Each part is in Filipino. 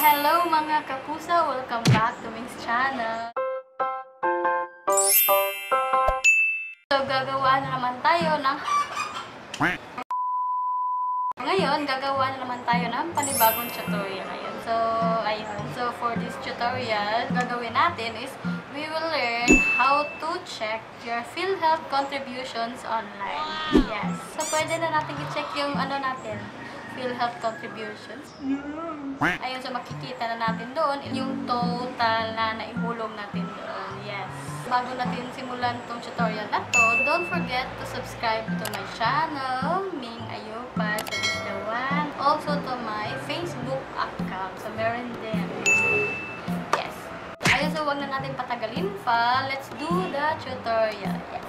hello mga kapusa! Welcome back to Ming's channel! So, gagawa na naman tayo ng... Ngayon, gagawa na naman tayo ng panibagong tutorial ngayon. So, ayun. So, for this tutorial, gagawin natin is we will learn how to check your PhilHealth contributions online. Yes. So, pwede na natin i-check yung ano natin, PhilHealth contributions. Ayun, so makikita na natin doon yung total na naihulog natin doon. Yes. Bago natin simulan tong tutorial na to, don't forget to subscribe to my channel, Ming Ayupa, so this the one. Also to my Facebook account. So, meron din. Yes. Ayun, so wag na natin patagalin pa. Let's do the tutorial. Yes.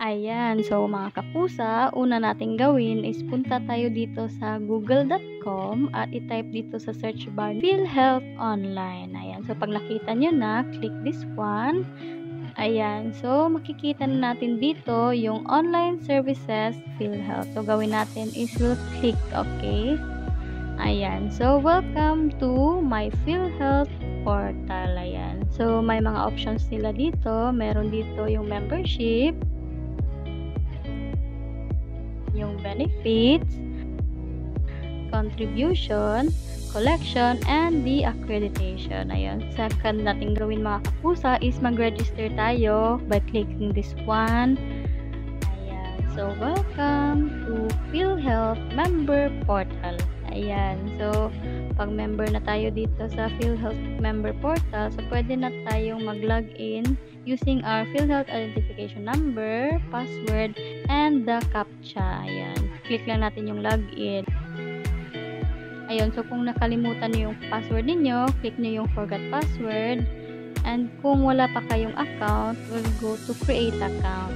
Ayan, so mga kapusa, una nating gawin is punta tayo dito sa google.com at i-type dito sa search bar PhilHealth Online. Ayan, so pag nakita nyo na, click this one. Ayan, so makikita na natin dito yung online services PhilHealth. So gawin natin is we'll click okay. Ayan, so welcome to my PhilHealth portal. Ayan, so may mga options nila dito. Meron dito yung membership, yung benefits, contribution, collection, and the accreditation. Ayun. Second natin gawin mga kapusa is mag-register tayo by clicking this one. Ayan. So, welcome to PhilHealth Member Portal. Ayan. So, pag member na tayo dito sa PhilHealth Member Portal, so pwede na tayong mag-login using our PhilHealth identification number, password, and the CAPTCHA. Ayan. Click lang natin yung login. Ayun, so kung nakalimutan niyo yung password ninyo, click niyo yung forgot password. And kung wala pa kayong account, we'll go to create account.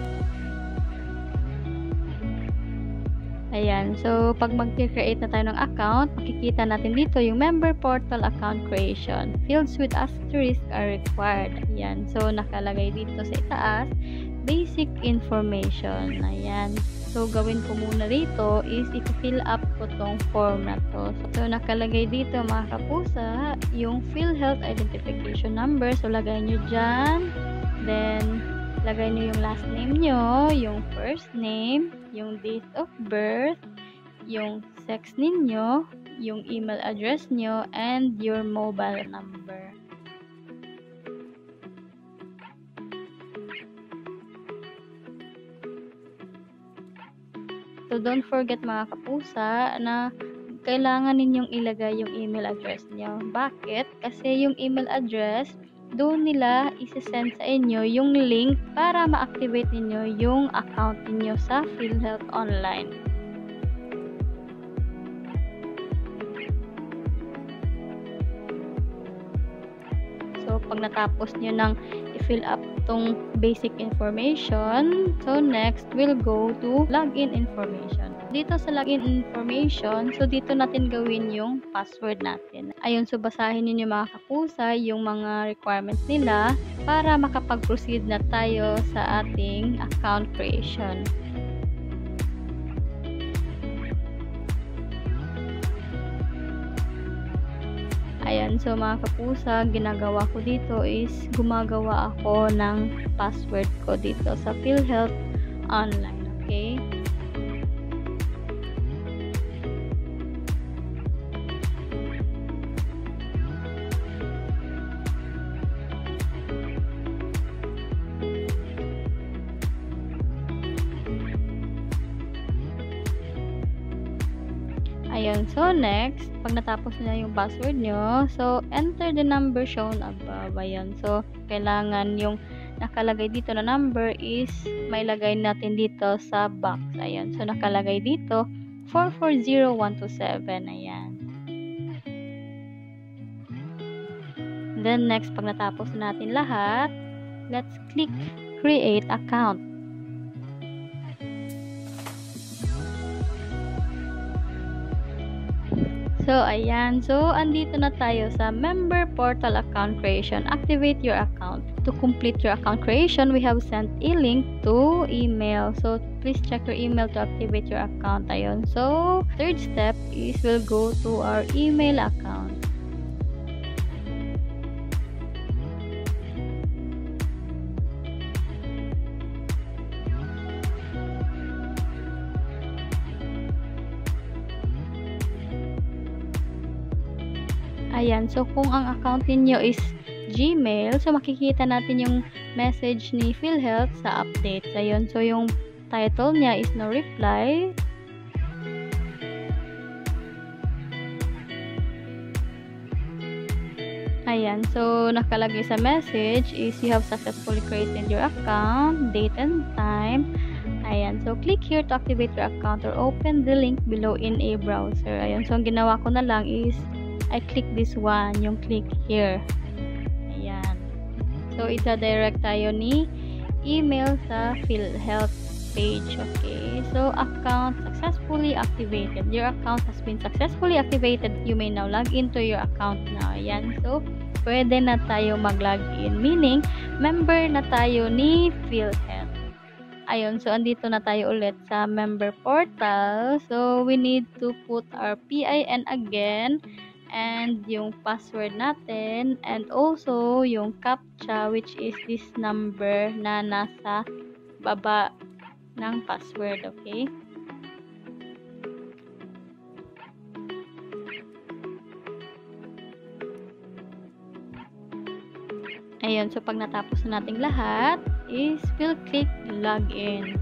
Ayan, so pag mag-create na tayo ng account, makikita natin dito yung member portal account creation. Fields with asterisk are required. Ayan, so nakalagay dito sa itaas, basic information. Ayan, so gawin ko muna rito is i-fill up ko tong form na to. So nakalagay dito mga kapusa, yung PhilHealth identification number. So lagay nyo dyan. Then, lagay nyo yung last name nyo, yung first name, yung date of birth, yung sex ninyo, yung email address nyo, and your mobile number. So, don't forget mga kapusa na kailangan ninyong ilagay yung email address nyo. Bakit? Kasi yung email address, doon nila isi-send sa inyo yung link para ma-activate ninyo yung account niyo sa PhilHealth Online. So, pag natapos nyo ng i-fill up tong basic information, so next, we'll go to login information. Dito sa login information, so dito natin gawin yung password natin. Ayun, so basahin ninyo mga kapusa yung mga requirements nila para makapag-proceed na tayo sa ating account creation. Ayan, so mga kapusa, ginagawa ko dito is gumagawa ako ng password ko dito sa PhilHealth Online, okay? Ayun, so next, pag natapos na yung password nyo, so enter the number shown above. Ayun, so kailangan yung nakalagay dito na number is may lagay natin dito sa box. Ayun, so nakalagay dito 440127. Ayan. Then next, pag natapos natin lahat, let's click create account. So, ayan. So, andito na tayo sa Member Portal Account Creation. Activate your account. To complete your account creation, we have sent a link to email. So, please check your email to activate your account. Ayun. So, third step is we'll go to our email account. Ayan, so kung ang account ninyo is Gmail, so makikita natin yung message ni PhilHealth sa update. Ayun, so yung title niya is no reply. Ayan, so nakalagay sa message is you have successfully created your account, date and time. Ayan, so click here to activate your account or open the link below in a browser. Ayan, so ang ginawa ko na lang is I click this one, yung click here. Ayan. So, isa-direct tayo ni email sa PhilHealth page. Okay. So, account successfully activated. Your account has been successfully activated. You may now log into your account now. Ayan. So, pwede na tayo mag-login. Meaning, member na tayo ni PhilHealth. Ayun, so andito na tayo ulit sa member portal. So, we need to put our PIN again and yung password natin and also yung captcha which is this number na nasa baba ng password, okay? Ayun, so pag natapos na nating lahat, is we'll click login.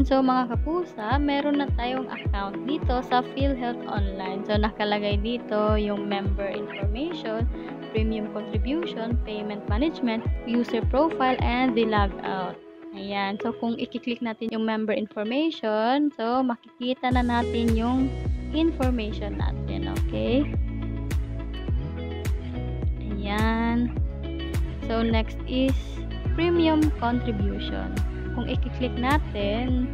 Ayan, so mga kapusa, meron na tayong account dito sa PhilHealth Online. So nakalagay dito yung member information, premium contribution, payment management, user profile, and the logout. Ayan, so kung i-click natin yung member information, so makikita na natin yung information natin, okay? Ayan. So next is premium contribution kung i-click natin,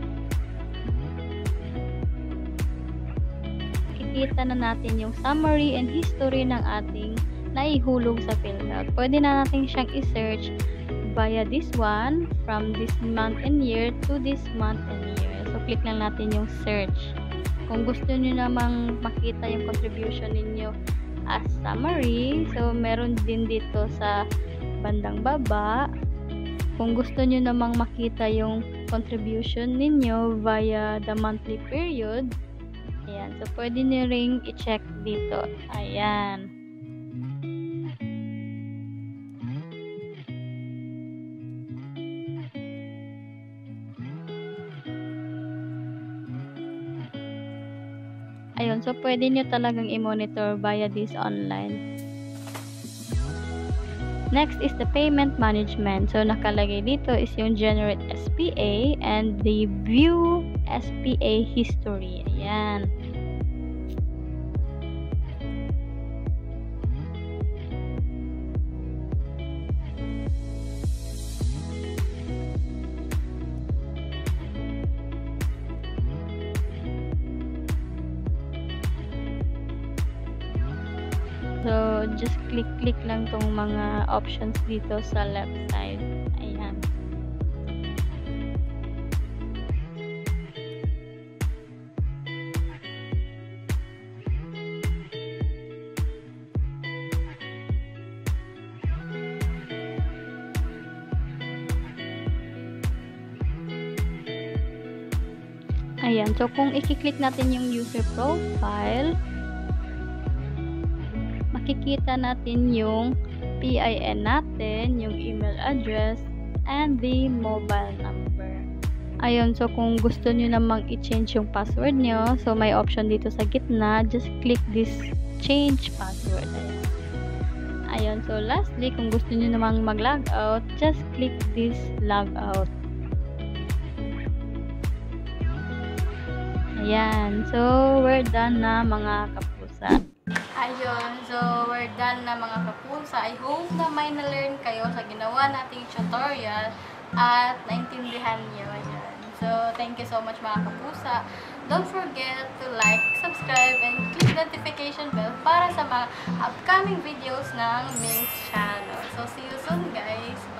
kikita na natin yung summary and history ng ating naihulog sa PhilHealth. Pwede na natin siyang i-search via this one from this month and year to this month and year. So, click lang natin yung search. Kung gusto niyo namang makita yung contribution ninyo as summary, so meron din dito sa bandang baba kung gusto nyo namang makita yung contribution ninyo via the monthly period, ayan. So, pwede nyo ring i-check dito. Ayan. Ayun, so pwede nyo talagang i-monitor via this online. Next is the payment management. So, nakalagay dito is yung generate SPA and the view SPA history. Ayan. Just click-click lang tong mga options dito sa left side. Ayan. Ayan. So, kung i-click natin yung user profile, makikita natin yung PIN natin, yung email address, and the mobile number. Ayun, so kung gusto nyo namang i-change yung password nyo, so may option dito sa gitna, just click this change password. Ayun. So lastly, kung gusto nyo namang mag-log out, just click this log out. Ayan, so we're done na mga kapusa. Ayun, so we're done na mga kapusa. I hope na may na-learn kayo sa ginawa nating tutorial at naintindihan nyo. Ayun. So, thank you so much mga kapusa. Don't forget to like, subscribe, and click notification bell para sa mga upcoming videos ng Ming's channel. So, see you soon guys!